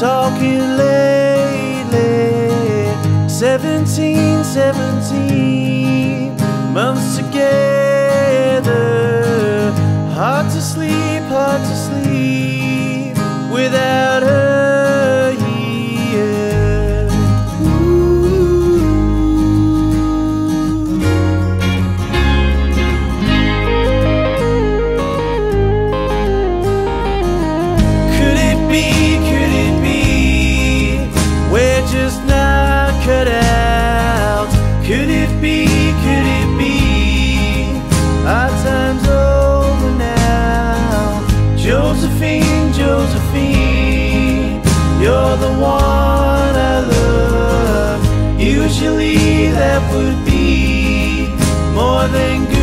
talking lately. 17, 17 months together. Hard to sleep, hard to sleep without the one I love. Usually that would be More than good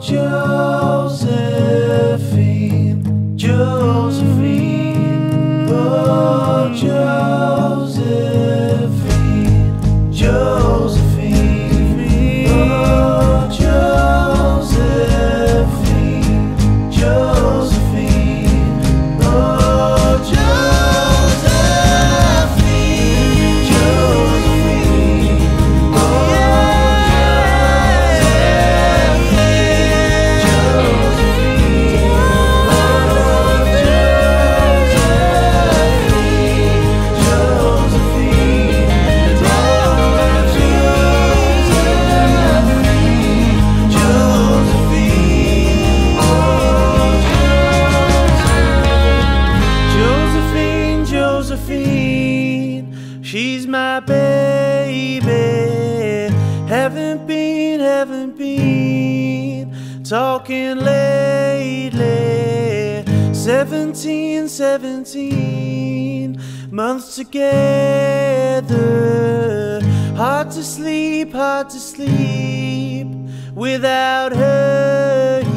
Josephine, Josephine, oh, Josephine, Haven't been, haven't been talking lately. Seventeen, seventeen months together. Hard to sleep, hard to sleep without her.